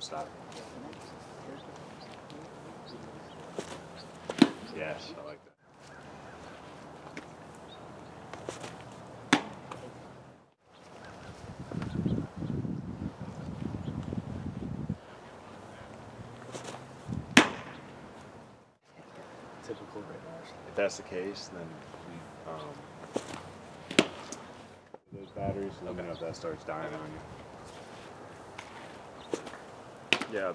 won't stop. Yes, I like that. Typical radars. If that's the case, then we, um, those batteries, let me know if that starts dying on you. Yeah.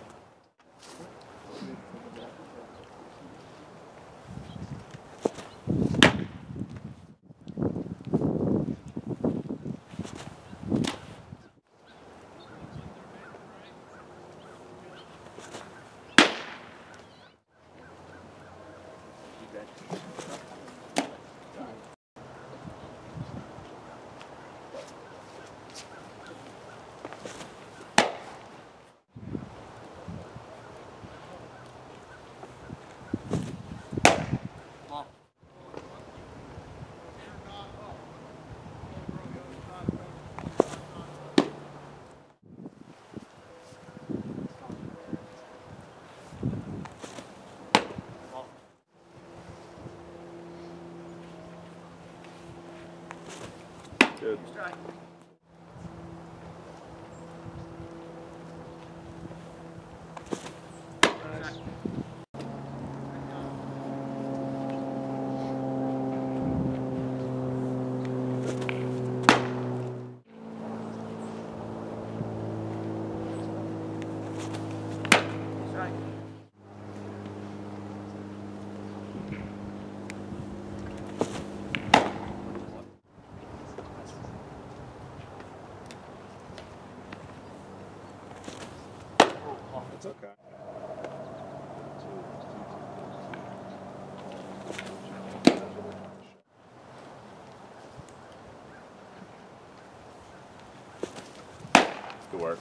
Good. It's okay. Good work.